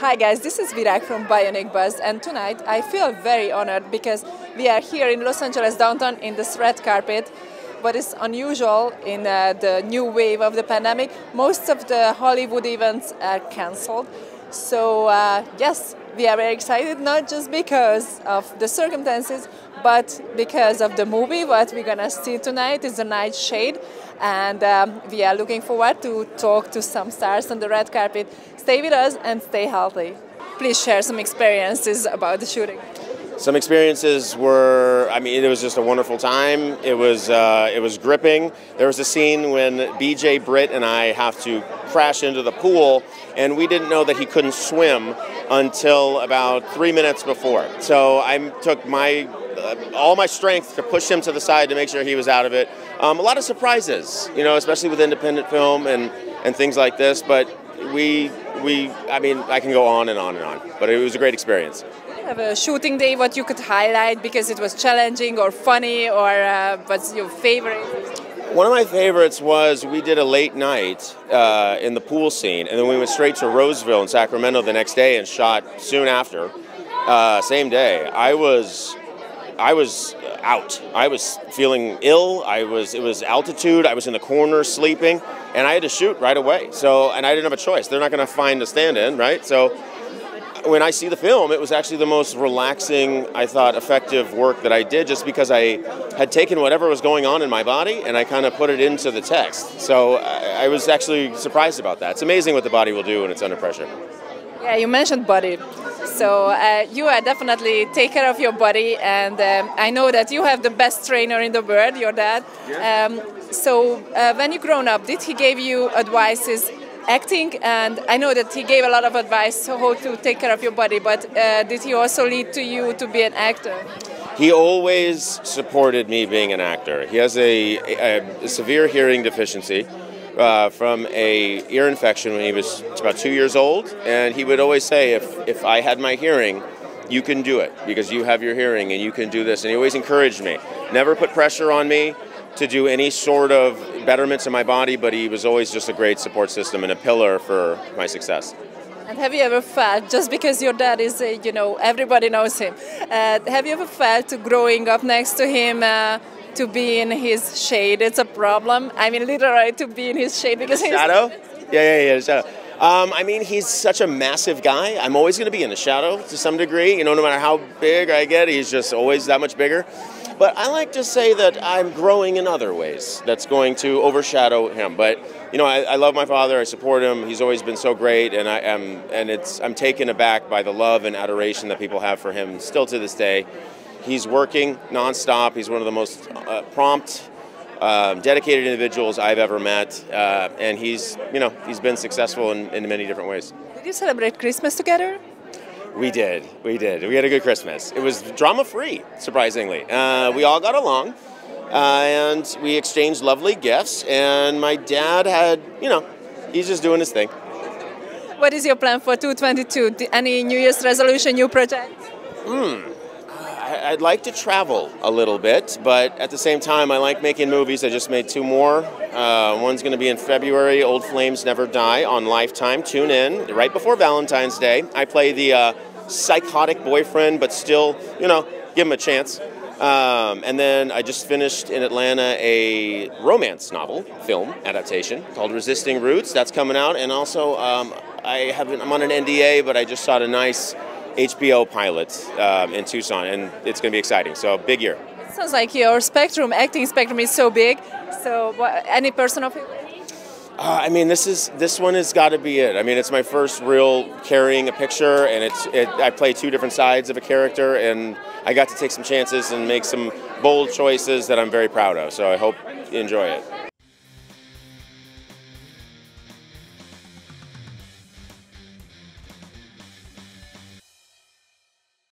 Hi guys, this is Virag from Bionic Buzz and tonight I feel very honored because we are here in Los Angeles downtown in this red carpet. What is unusual in uh, the new wave of the pandemic, most of the Hollywood events are cancelled. So uh, yes, we are very excited not just because of the circumstances, but because of the movie. What we're gonna see tonight is The Nightshade, and um, we are looking forward to talk to some stars on the red carpet. Stay with us and stay healthy. Please share some experiences about the shooting. Some experiences were, I mean, it was just a wonderful time. It was, uh, it was gripping. There was a scene when BJ Britt and I have to crash into the pool, and we didn't know that he couldn't swim until about three minutes before. So I took my uh, all my strength to push him to the side to make sure he was out of it. Um, a lot of surprises, you know, especially with independent film and, and things like this. But we we I mean I can go on and on and on. But it was a great experience. Have a shooting day, what you could highlight because it was challenging or funny, or uh, what's your favorite? One of my favorites was we did a late night uh, in the pool scene, and then we went straight to Roseville in Sacramento the next day and shot soon after, uh, same day. I was, I was out. I was feeling ill. I was it was altitude. I was in the corner sleeping, and I had to shoot right away. So, and I didn't have a choice. They're not going to find a stand-in, right? So when I see the film, it was actually the most relaxing, I thought, effective work that I did just because I had taken whatever was going on in my body and I kind of put it into the text. So I, I was actually surprised about that. It's amazing what the body will do when it's under pressure. Yeah, you mentioned body. So uh, you are definitely take care of your body, and um, I know that you have the best trainer in the world, your dad. Yeah. Um, so uh, when you grown up, did he give you advices acting? And I know that he gave a lot of advice how to take care of your body, but uh, did he also lead to you to be an actor? He always supported me being an actor. He has a, a, a severe hearing deficiency. Uh, from a ear infection when he was about two years old, and he would always say, "If if I had my hearing, you can do it because you have your hearing and you can do this." And he always encouraged me. Never put pressure on me to do any sort of betterment to my body, but he was always just a great support system and a pillar for my success. And have you ever felt, just because your dad is, uh, you know, everybody knows him, uh, have you ever felt growing up next to him? Uh, to be in his shade, it's a problem. I mean, literally to be in his shade because he's shadow. Yeah, yeah, yeah, shadow. Um, I mean, he's such a massive guy. I'm always going to be in the shadow to some degree. You know, no matter how big I get, he's just always that much bigger. But I like to say that I'm growing in other ways that's going to overshadow him. But you know, I, I love my father. I support him. He's always been so great, and I am, and it's I'm taken aback by the love and adoration that people have for him still to this day. He's working nonstop. He's one of the most uh, prompt, um, dedicated individuals I've ever met, uh, and he's you know he's been successful in, in many different ways. Did you celebrate Christmas together? We did. We did. We had a good Christmas. It was drama free, surprisingly. Uh, we all got along, uh, and we exchanged lovely gifts. And my dad had, you know, he's just doing his thing. What is your plan for 2022? Any New Year's resolution, new project? Hmm. I'd like to travel a little bit, but at the same time, I like making movies. I just made two more. Uh, one's going to be in February, Old Flames Never Die on Lifetime. Tune in right before Valentine's Day. I play the uh, psychotic boyfriend, but still, you know, give him a chance. Um, and then I just finished in Atlanta a romance novel film adaptation called Resisting Roots. That's coming out, and also um, I haven't. I'm on an NDA, but I just shot a nice HBO pilot um, in Tucson, and it's going to be exciting. So big year. It sounds like your spectrum, acting spectrum, is so big. So what, any personal favorite? Uh, I mean, this is this one has got to be it. I mean, it's my first real carrying a picture, and it's it, I play two different sides of a character, and I got to take some chances and make some bold choices that I'm very proud of. So I hope you enjoy it.